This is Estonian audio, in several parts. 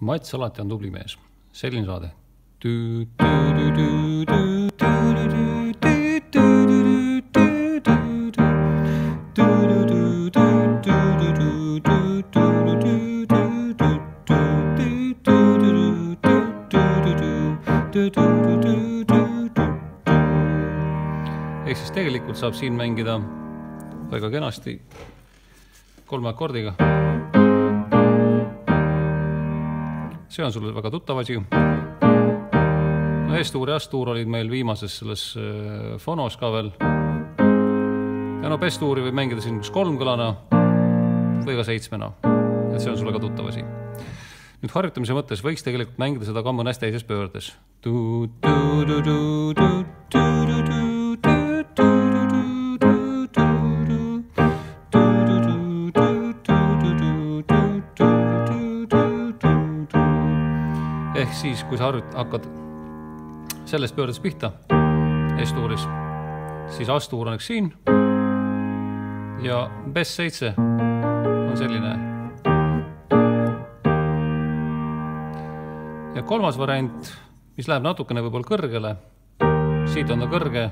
Mats alati on tubli mees, selline saade. ehk siis tegelikult saab siin mängida väga kenasti kolme akordiga. See on sulle väga tuttav asi. no E-stuur ja A-stuur olid meil viimases selles äh, fonos ka veel. ja no B-stuuri võib mängida siin kas kolmkõlana või ka seitsmena. et see on sulle ka tuttav asi. nüüd harjutamise mõttes võiks tegelikult mängida seda ka mõnes teises pöördes. Ehk siis, kui sa harjut-, hakkad sellest pöördes pihta S-tuuris, siis A-stuur on üks siin ja BES seitse on selline. ja kolmas variant, mis läheb natukene võib-olla kõrgele, siit on ta kõrge,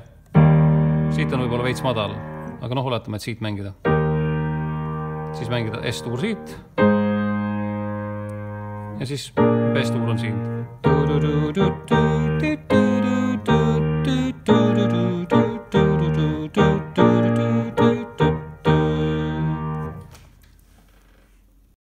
siit on võib-olla veits madal, aga noh, oletame, et siit mängida. siis mängida S-tuur siit En ze is best onzin.